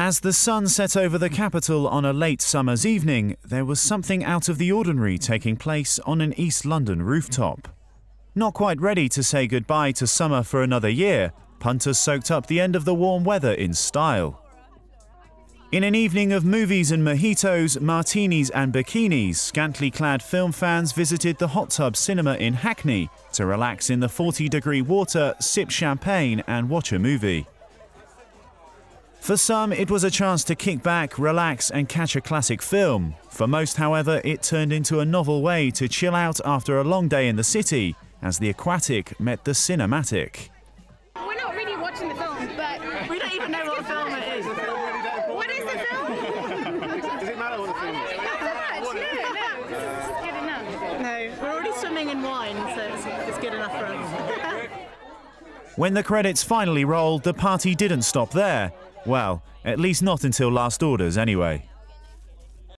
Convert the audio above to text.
As the sun set over the capital on a late summer's evening, there was something out of the ordinary taking place on an East London rooftop. Not quite ready to say goodbye to summer for another year, punters soaked up the end of the warm weather in style. In an evening of movies and mojitos, martinis and bikinis, scantily clad film fans visited the Hot Tub Cinema in Hackney to relax in the 40 degree water, sip champagne, and watch a movie. For some, it was a chance to kick back, relax, and catch a classic film. For most, however, it turned into a novel way to chill out after a long day in the city as the aquatic met the cinematic. We're not really watching the film, but We don't even know what film it is. what is the film? Does it matter what the film is? Not so much. No, no. Good enough. No, we're already swimming in wine, so it's, it's good enough for us. When the credits finally rolled, the party didn't stop there. Well, at least not until last orders, anyway.